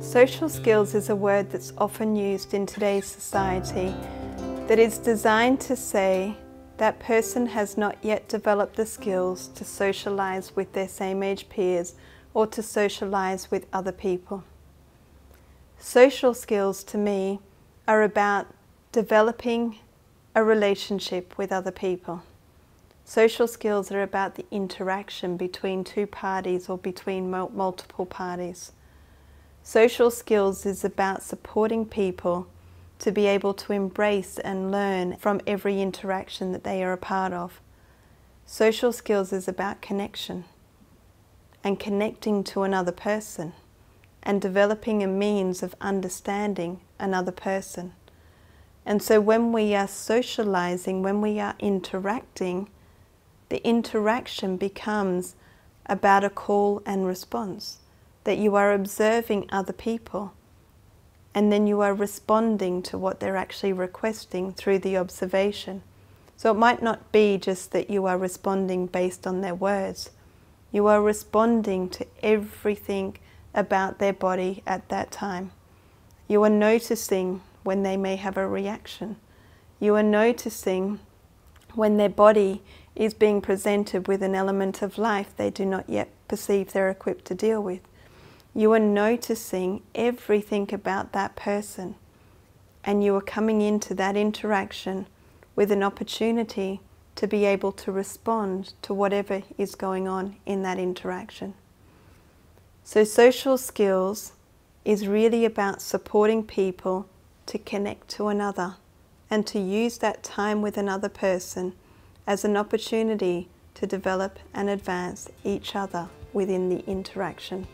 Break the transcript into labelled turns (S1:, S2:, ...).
S1: Social skills is a word that's often used in today's society that is designed to say that person has not yet developed the skills to socialise with their same age peers or to socialise with other people. Social skills to me are about developing a relationship with other people. Social skills are about the interaction between two parties or between multiple parties. Social skills is about supporting people to be able to embrace and learn from every interaction that they are a part of. Social skills is about connection and connecting to another person and developing a means of understanding another person. And so when we are socializing, when we are interacting, the interaction becomes about a call and response, that you are observing other people and then you are responding to what they're actually requesting through the observation. So it might not be just that you are responding based on their words. You are responding to everything about their body at that time. You are noticing when they may have a reaction. You are noticing when their body is being presented with an element of life they do not yet perceive they're equipped to deal with. You are noticing everything about that person and you are coming into that interaction with an opportunity to be able to respond to whatever is going on in that interaction. So social skills is really about supporting people to connect to another and to use that time with another person as an opportunity to develop and advance each other within the interaction.